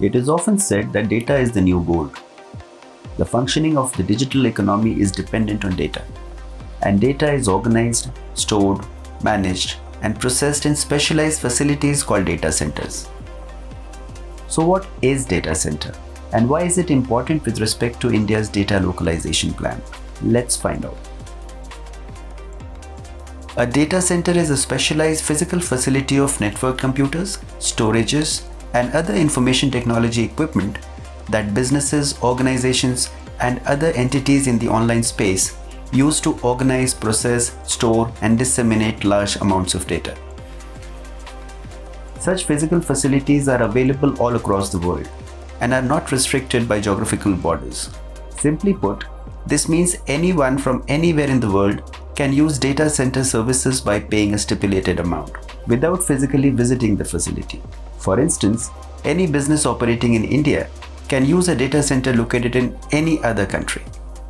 It is often said that data is the new gold. The functioning of the digital economy is dependent on data, and data is organized, stored, managed, and processed in specialized facilities called data centers. So, what is data center, and why is it important with respect to India's data localization plan? Let's find out. A data center is a specialized physical facility of network computers, storages, and other information technology equipment that businesses, organizations, and other entities in the online space use to organize, process, store, and disseminate large amounts of data. Such physical facilities are available all across the world and are not restricted by geographical borders. Simply put, this means anyone from anywhere in the world can use data center services by paying a stipulated amount without physically visiting the facility. For instance, any business operating in India can use a data center located in any other country.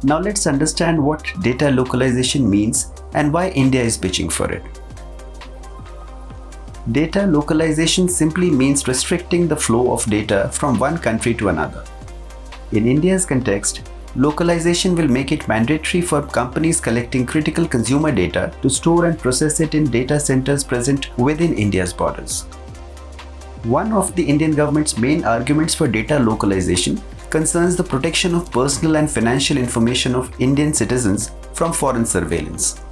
Now let's understand what data localization means and why India is pitching for it. Data localization simply means restricting the flow of data from one country to another. In India's context, localization will make it mandatory for companies collecting critical consumer data to store and process it in data centers present within India's borders. One of the Indian government's main arguments for data localization concerns the protection of personal and financial information of Indian citizens from foreign surveillance.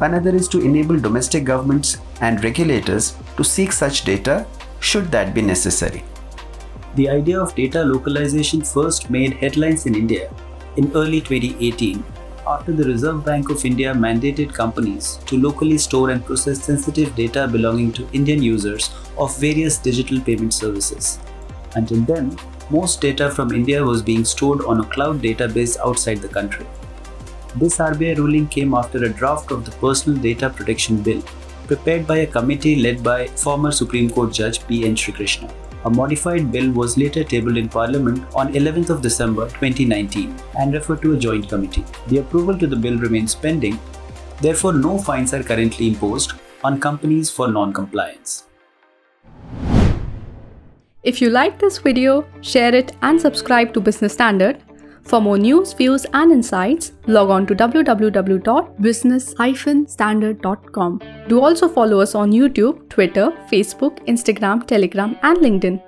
Another is to enable domestic governments and regulators to seek such data should that be necessary. The idea of data localization first made headlines in India in early 2018 after the Reserve Bank of India mandated companies to locally store and process sensitive data belonging to Indian users of various digital payment services. Until then, most data from India was being stored on a cloud database outside the country. This RBI ruling came after a draft of the Personal Data Protection Bill, prepared by a committee led by former Supreme Court Judge B. N. Srikrishna. A modified bill was later tabled in Parliament on 11th of December 2019 and referred to a joint committee. The approval to the bill remains pending, therefore no fines are currently imposed on companies for non-compliance. If you like this video, share it and subscribe to Business Standard. For more news, views and insights, log on to www.business-standard.com. Do also follow us on YouTube, Twitter, Facebook, Instagram, Telegram and LinkedIn.